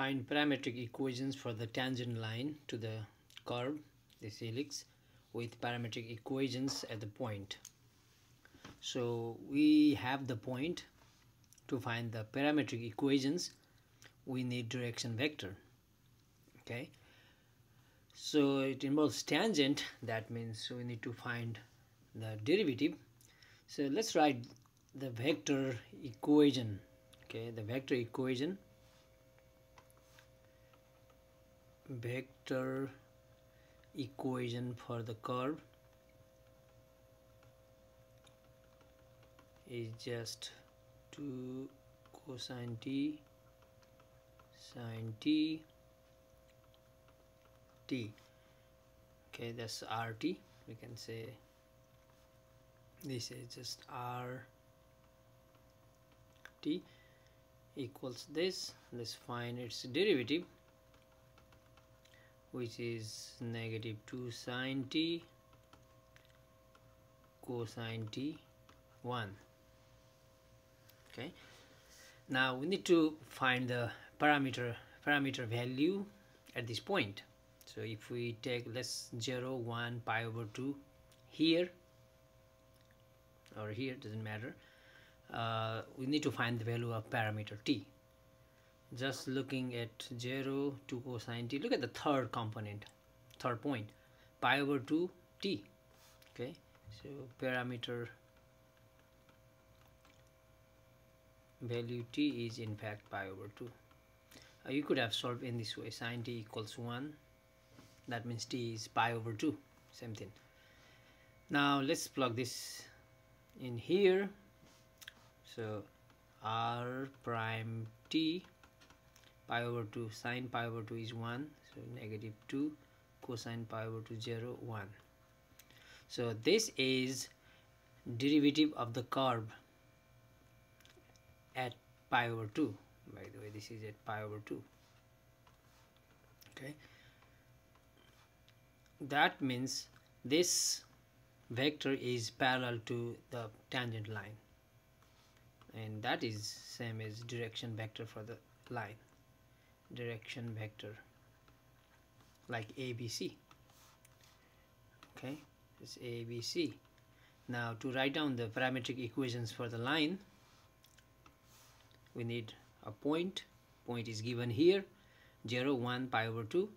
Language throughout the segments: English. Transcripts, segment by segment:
find parametric equations for the tangent line to the curve this helix with parametric equations at the point. So we have the point to find the parametric equations. We need direction vector okay? So it involves tangent. That means we need to find the derivative. So let's write the vector equation okay? The vector equation vector equation for the curve is just 2 cosine t sine t t. Okay that's rt we can say. This is just r t equals this. Let's find its derivative which is negative 2 sine t cosine t 1 okay. Now we need to find the parameter parameter value at this point. So if we take less 0 1 pi over 2 here or here doesn't matter uh, we need to find the value of parameter t just looking at 0 to cosine t. Look at the third component third point. Pi over 2 t. Okay so parameter value t is in fact pi over 2 uh, you could have solved in this way. Sine t equals 1 that means t is pi over 2 same thing. Now let's plug this in here. So r prime t pi over 2 sine pi over 2 is 1 so negative 2 cosine pi over 2 0 1 so this is derivative of the curve at pi over 2 by the way this is at pi over 2 okay. That means this vector is parallel to the tangent line. And that is same as direction vector for the line direction vector like ABC okay it's ABC now to write down the parametric equations for the line we need a point. Point is given here 0 1 pi over 2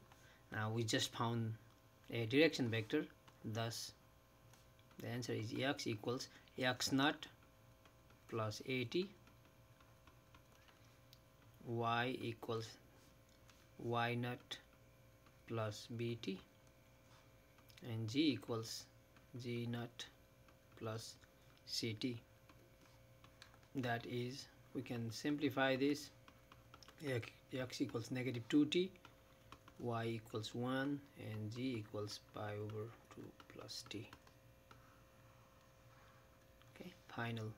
now we just found a direction vector thus the answer is x equals x naught plus at y equals y naught plus bt and z equals z naught plus ct. That is we can simplify this. X equals negative 2t y equals 1 and z equals pi over 2 plus t. Okay final